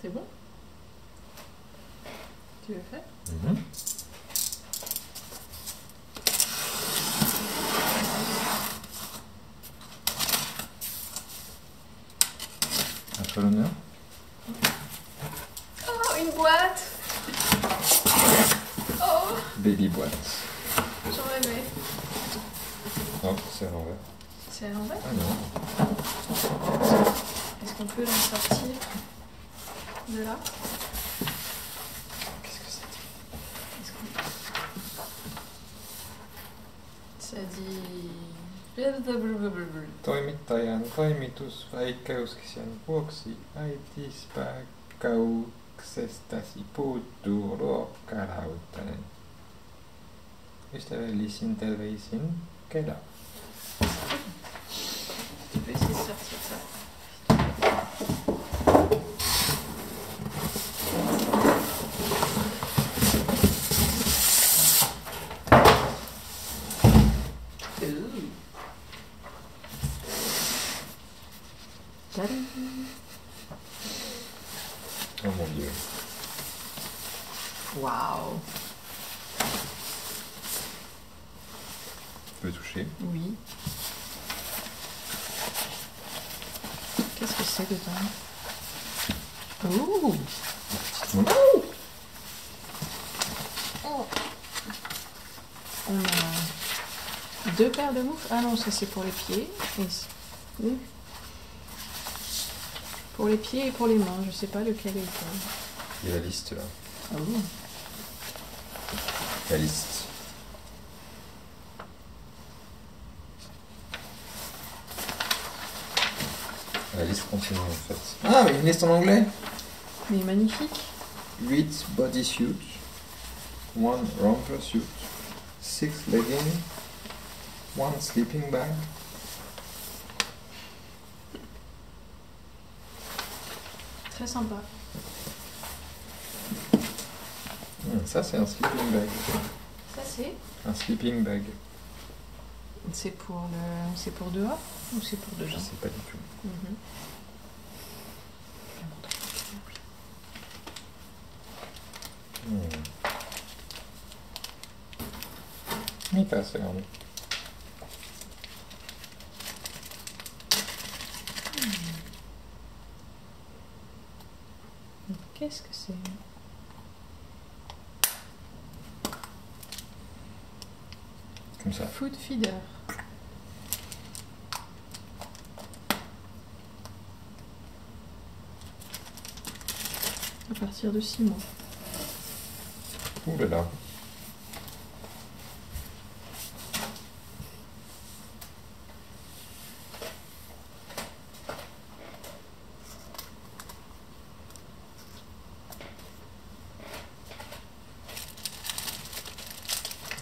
C'est bon? Tu le fais Mhm. À toi l'honneur. Oh, une boîte Oh, Baby boîte. j'en rêvais. Oh, c'est à l'envers. C'est à l'envers? Ah non. Est-ce qu'on peut la sortir? De là Qu'est-ce que c'est Est-ce qu'on- Ça dit... Toimittajan toimitusvaikeuksien vuoksi äitispääkauksestasi puuttuu ruokarautainen. Ystävällisin terveisin Kela. Tu peux essayer de sortir ça. Oh mon dieu. Waouh. Tu peux toucher. Oui. Qu'est-ce que c'est dedans Ouh Mmh. On a deux paires de moufles. Ah non, ça c'est pour les pieds. Pour les pieds et pour les mains. Je sais pas lequel est lequel. Il y a la liste là. Oh. La liste. La liste continue en fait. Ah, mais une liste en anglais? Mais magnifique. 8 bodysuit, 1 romper suit, 6 leggings, 1 sleeping bag. Très sympa. Hmm, ça, c'est un sleeping bag. Ça c'est Un sleeping bag. C'est pour le c'est pour dehors ou c'est pour Je dedans sais pas du tout. Mhm. Hmm. Mi passa, regarde. Qu'est-ce que c'est? Comme ça. Food feeder. À partir de 6 mois. Ouh là là.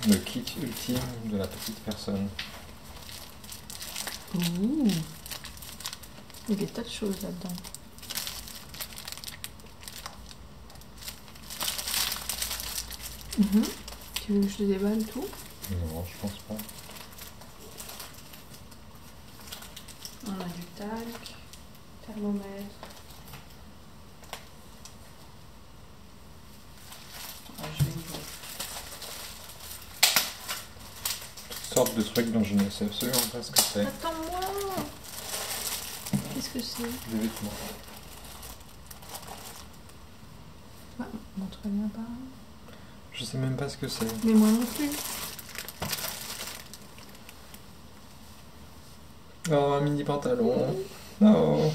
Le kit ultime de la petite personne. Ouh. Il y a des tas de choses là-dedans. Mhm. Tu veux que je te déballe tout? Non, je pense pas. On a du talc, thermomètre. Ah, je vais ouvrir. Sortes de trucs dont je ne sais absolument pas ce que c'est. Attends-moi Qu'est-ce que c'est? Des vêtements. ah, Montre-moi pas. Je sais même pas ce que c'est. Mais moi non plus. Oh, un mini pantalon. Oh.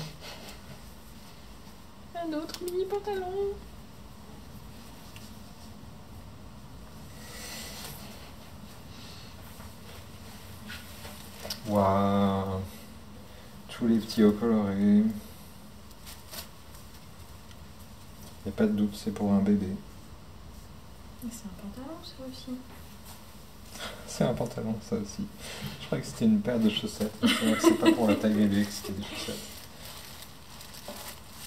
Un autre mini pantalon. Waouh. Tous les petits hauts colorés. Il n'y a pas de doute, c'est pour un bébé. Mais c'est un pantalon ça aussi. C'est un pantalon, ça aussi. Je crois que c'était une paire de chaussettes. C'est pas pour la taille bébé que c'était des chaussettes.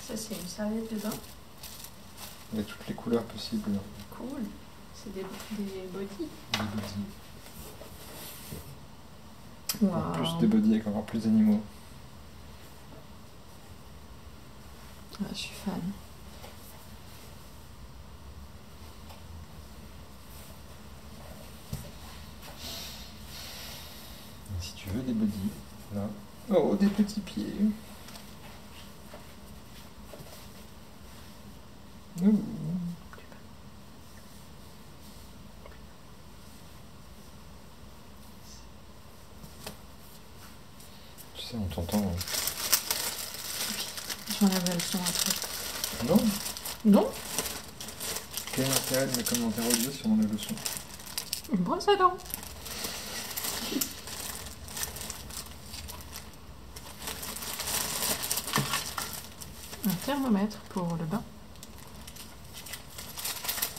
Ça c'est une serviette de bain. Il y a toutes les couleurs possibles. Cool. C'est des, des body. Des bodys. Plus de body avec encore plus d'animaux. Ah, je suis fan. Si tu veux des body, là. Oh, des petits pieds. Ouh. Sais, on t'entend. hein. J'enlève le son après. Non Non Quel intérêt de mes commentaires audio si on enlève le son? Une brosse à dents. Un thermomètre pour le bain,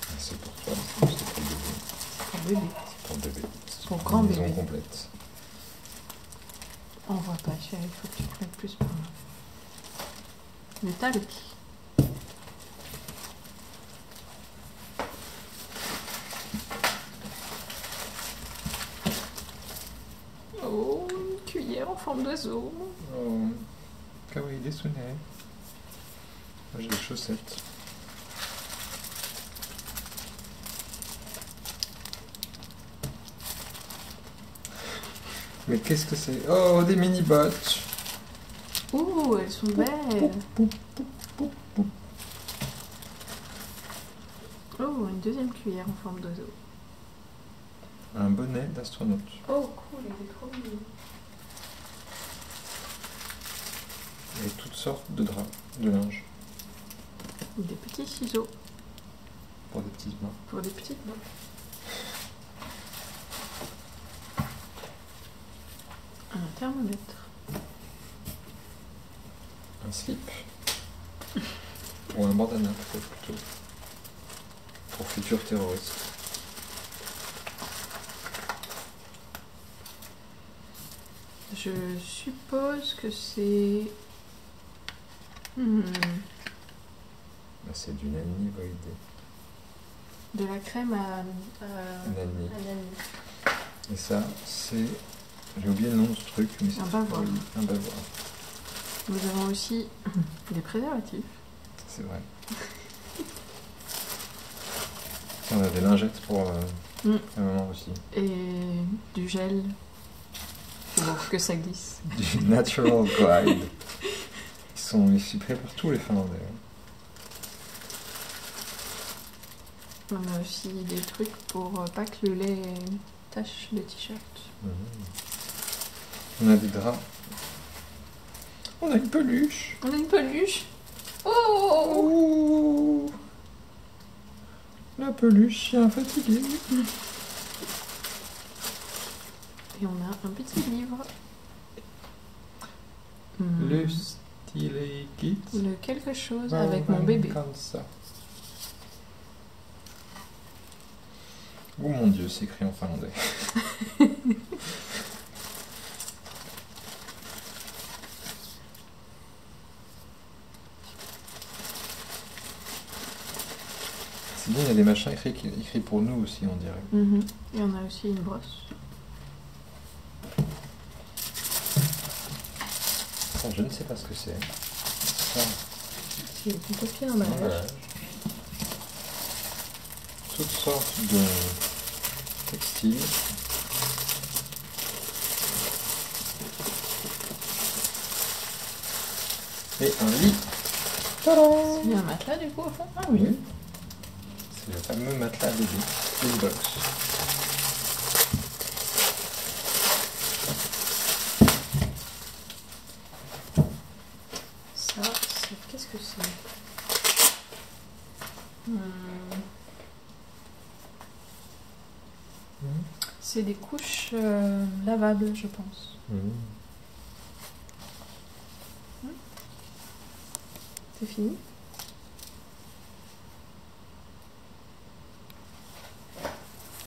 Ah, C'est pour toi, c'est pour le bébé. pour bébé. C'est pour bébé. C'est Pour grand bébé. complète. On voit pas, chérie, il faut que tu te mettes plus par là. Le talc. Oh, une cuillère en forme d'oiseau. Oh, kawaii. Moi j'ai des chaussettes. Mais qu'est-ce que c'est? Oh, des mini-bots Ouh, elles sont belles. Oh, une deuxième cuillère en forme d'oiseau. Un bonnet d'astronaute. Oh, cool, il est trop mignon. Et toutes sortes de draps, de linge, Des petits ciseaux pour des petites mains. pour des petites mains. Un thermomètre. Un slip. Ou un bandana, peut-être plutôt. Pour futurs terroristes. Je suppose que c'est. Hmm, Bah, c'est du voidé. de la crème à. à- Nani. à nani. Et ça, c'est. J'ai oublié le nom de ce truc, mais c'est Un bavoir. un bavoir. Nous avons aussi des préservatifs. C'est vrai. On a des lingettes pour euh, Mm. la maman aussi. Et du gel pour que ça glisse. Du Natural Glide. Ils sont ici prêts pour tous les Finlandais. hein. On a aussi des trucs pour euh, pas que le lait tache le t-shirt. Mhm. On a des draps. On a une peluche. On a une peluche. Oh Ouh. La peluche, chien fatigué. Et on a un petit livre. Hmm. Le stylet kit. Le quelque chose avec mon bébé. Comme ça. Oh mon dieu, c'est écrit en finlandais. C'est il y a des machins écrits, écrits pour nous aussi, on dirait. Mhm. Et on a aussi une brosse. Je ne sais pas ce que c'est. C'est du papier d'emballage. emballage. Toutes sortes de textiles. Et un lit. Tadam Il y a un matelas du coup au fond Ah Oui. C'est le fameux matelas bébé. Big box. Ça, c'est. Qu'est-ce que c'est? Hmm. C'est des couches euh, lavables, je pense. Mhm. C'est fini?